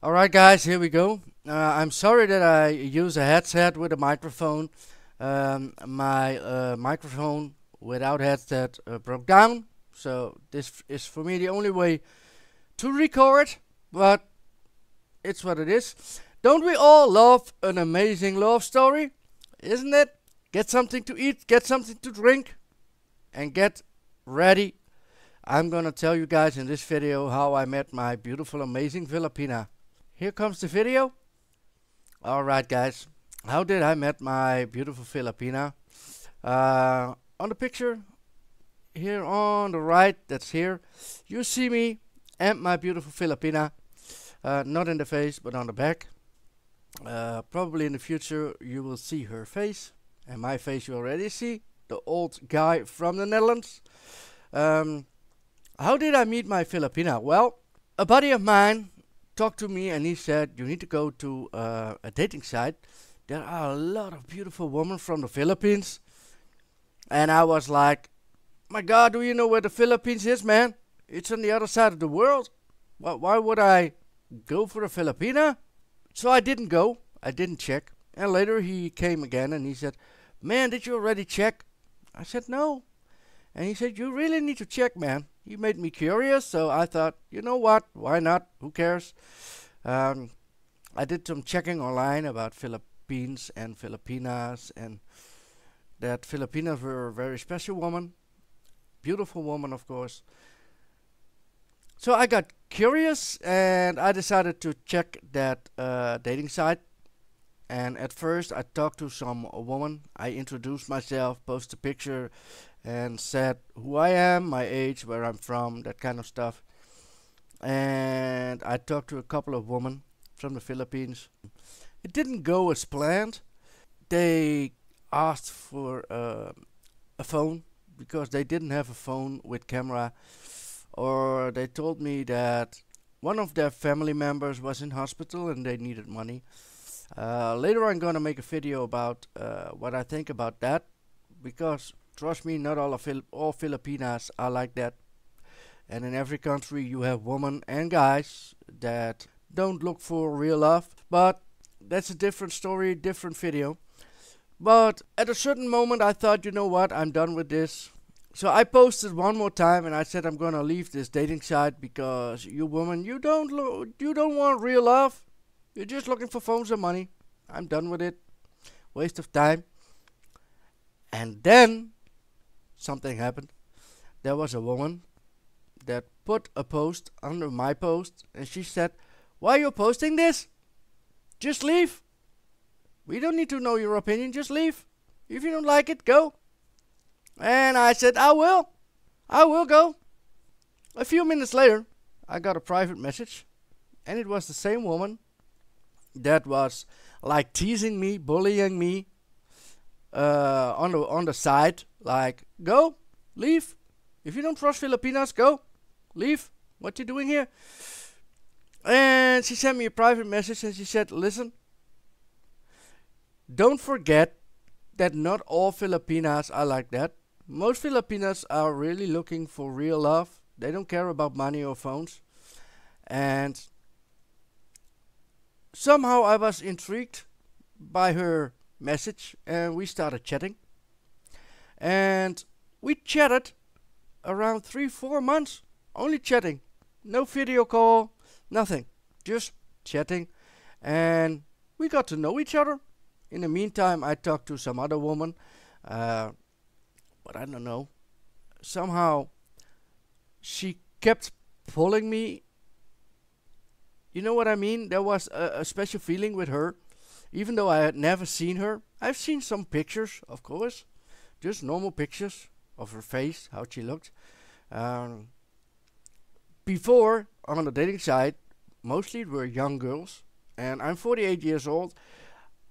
Alright guys, here we go. Uh, I'm sorry that I use a headset with a microphone. Um, my uh, microphone without headset uh, broke down, so this is for me the only way to record, but it's what it is. Don't we all love an amazing love story? Isn't it? Get something to eat, get something to drink, and get ready. I'm gonna tell you guys in this video how I met my beautiful, amazing Filipina. Here comes the video. Alright guys, how did I met my beautiful Filipina? Uh, on the picture here on the right, that's here, you see me and my beautiful Filipina. Uh, not in the face, but on the back. Uh, probably in the future you will see her face. And my face you already see. The old guy from the Netherlands. Um, how did I meet my Filipina? Well, a buddy of mine talked to me and he said, you need to go to uh, a dating site. There are a lot of beautiful women from the Philippines. And I was like, my God, do you know where the Philippines is, man? It's on the other side of the world. Why, why would I go for a Filipina? So I didn't go. I didn't check. And later he came again and he said, man, did you already check? I said, no. And he said, you really need to check, man you made me curious, so I thought, you know what, why not? Who cares? Um, I did some checking online about Philippines and Filipinas, and that Filipinas were a very special woman, beautiful woman, of course. So I got curious, and I decided to check that uh, dating site. And at first, I talked to some woman. I introduced myself, posted a picture, and said who I am, my age, where I'm from, that kind of stuff. And I talked to a couple of women from the Philippines. It didn't go as planned. They asked for uh, a phone because they didn't have a phone with camera, or they told me that one of their family members was in hospital and they needed money. Uh, later I'm gonna make a video about uh, what I think about that because Trust me, not all Fil all Filipinas are like that. And in every country you have women and guys that don't look for real love. But that's a different story, different video. But at a certain moment I thought, you know what, I'm done with this. So I posted one more time and I said I'm gonna leave this dating site because you women, you don't you don't want real love. You're just looking for phones and money. I'm done with it. Waste of time. And then something happened. There was a woman that put a post under my post and she said, Why are you posting this? Just leave. We don't need to know your opinion, just leave. If you don't like it, go. And I said, I will. I will go. A few minutes later, I got a private message, and it was the same woman that was like teasing me, bullying me uh, on the on the side like, go, leave. If you don't trust Filipinas, go, leave. What you doing here? And she sent me a private message and she said, listen, don't forget that not all Filipinas are like that. Most Filipinas are really looking for real love. They don't care about money or phones. And somehow I was intrigued by her message and we started chatting. And we chatted around three, four months. Only chatting. No video call, nothing. Just chatting. And we got to know each other. In the meantime, I talked to some other woman. Uh, but I don't know. Somehow, she kept pulling me. You know what I mean? There was a, a special feeling with her. Even though I had never seen her. I've seen some pictures, of course just normal pictures of her face, how she looked. Um, before, on the dating site, mostly were young girls. And I'm 48 years old.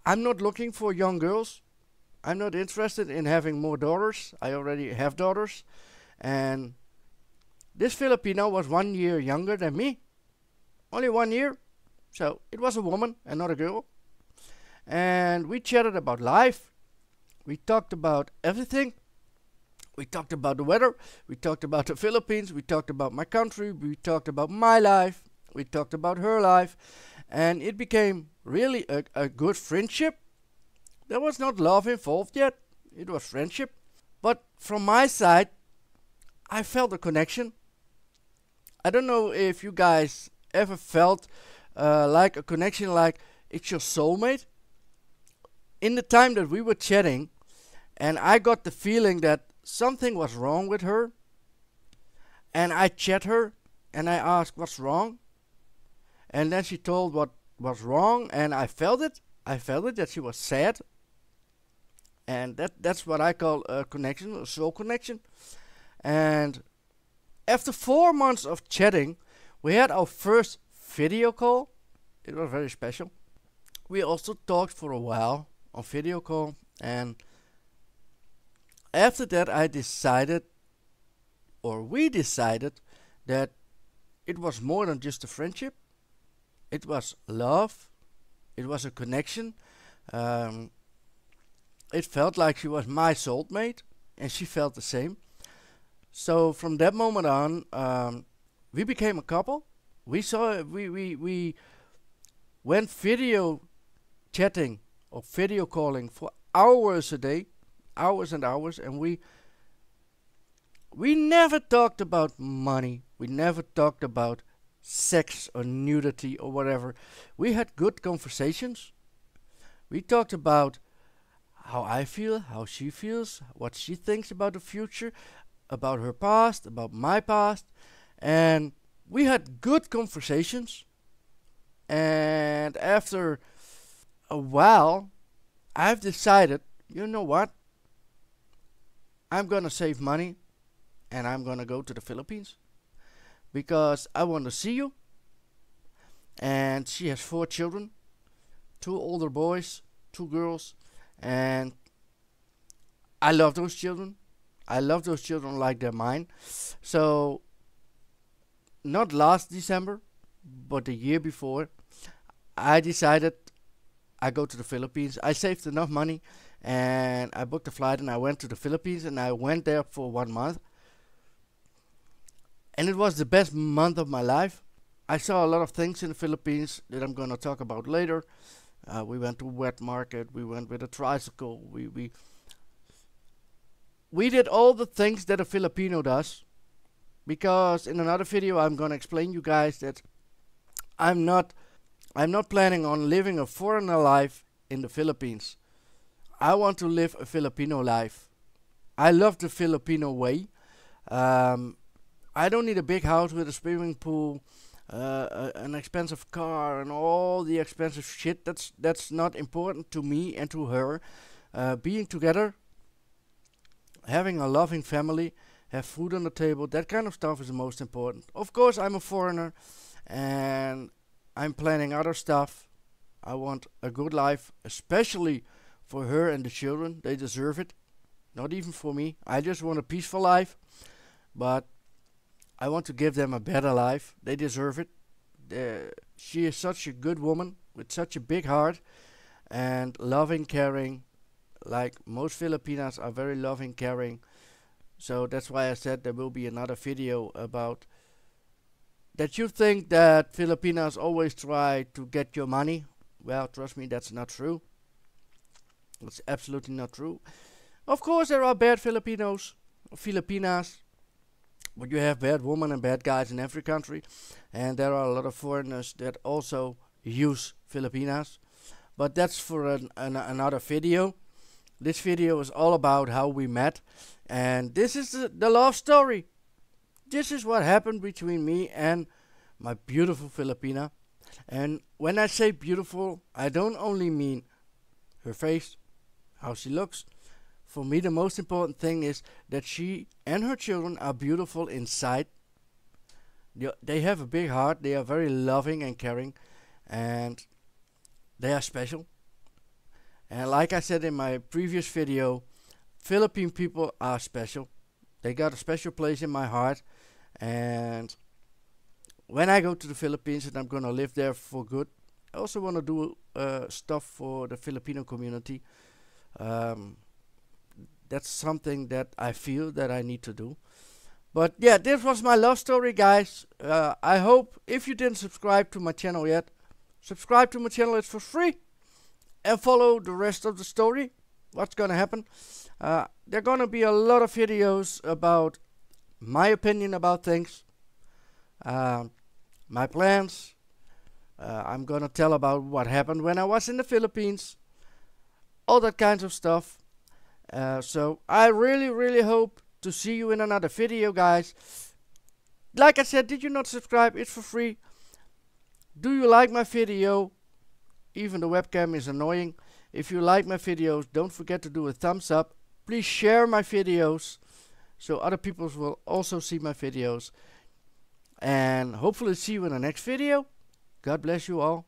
I'm not looking for young girls. I'm not interested in having more daughters. I already have daughters. And this Filipino was one year younger than me. Only one year. So it was a woman and not a girl. And we chatted about life, we talked about everything. We talked about the weather. We talked about the Philippines. We talked about my country. We talked about my life. We talked about her life. and it became really a, a good friendship. There was not love involved yet, it was friendship. But from my side, I felt a connection. I don't know if you guys ever felt uh, like a connection, like it's your soulmate. In the time that we were chatting, and I got the feeling that something was wrong with her, and I chat her and I asked what's wrong, and then she told what was wrong, and I felt it. I felt it that she was sad, and that that's what I call a connection, a soul connection. And after four months of chatting, we had our first video call. It was very special. We also talked for a while on video call, and after that, I decided, or we decided, that it was more than just a friendship. It was love. It was a connection. Um, it felt like she was my soulmate, and she felt the same. So from that moment on, um, we became a couple. We saw we we we went video chatting or video calling for hours a day, hours and hours, and we we never talked about money. We never talked about sex or nudity or whatever. We had good conversations. We talked about how I feel, how she feels, what she thinks about the future, about her past, about my past, and we had good conversations. And after a while, I've decided, you know what? I'm gonna save money and I'm gonna go to the Philippines because I want to see you. And she has four children two older boys, two girls, and I love those children. I love those children like they're mine. So, not last December, but the year before, I decided I go to the Philippines. I saved enough money and I booked a flight and I went to the Philippines and I went there for one month. And it was the best month of my life. I saw a lot of things in the Philippines that I'm going to talk about later. Uh, we went to wet market. We went with a tricycle. We we we did all the things that a Filipino does. Because in another video, I'm gonna explain you guys that I'm not I'm not planning on living a foreigner life in the Philippines. I want to live a Filipino life. I love the Filipino way. Um, I don't need a big house with a swimming pool uh, an expensive car and all the expensive shit. That's that's not important to me and to her. Uh, being together, having a loving family, have food on the table, that kind of stuff is the most important. Of course, I'm a foreigner, and I'm planning other stuff. I want a good life, especially for her and the children. They deserve it. Not even for me. I just want a peaceful life. But I want to give them a better life. They deserve it. She is such a good woman with such a big heart and loving, caring. Like most Filipinas are very loving, caring. So that's why I said there will be another video about that you think that Filipinas always try to get your money. Well, trust me, that's not true. It's absolutely not true. Of course, there are bad Filipinos, Filipinas, but you have bad women and bad guys in every country, and there are a lot of foreigners that also use Filipinas. But that's for an, an, another video. This video is all about how we met, and this is the, the love story. This is what happened between me and my beautiful Filipina. And when I say beautiful, I don't only mean her face, how she looks, for me, the most important thing is that she and her children are beautiful inside. They have a big heart. They are very loving and caring, and they are special. And like I said in my previous video, Philippine people are special. They got a special place in my heart, and when I go to the Philippines and I'm gonna live there for good, I also want to do uh, stuff for the Filipino community. Um, that's something that I feel that I need to do. But yeah, this was my love story, guys. Uh, I hope if you didn't subscribe to my channel yet, subscribe to my channel, it's for free. And follow the rest of the story. What's gonna happen? Uh, there are gonna be a lot of videos about my opinion about things, uh, my plans. Uh, I'm gonna tell about what happened when I was in the Philippines, all that kinds of stuff. Uh, so I really, really hope to see you in another video, guys. Like I said, did you not subscribe? It's for free. Do you like my video? Even the webcam is annoying. If you like my videos, don't forget to do a thumbs up. Please share my videos so other people will also see my videos. And hopefully see you in the next video. God bless you all.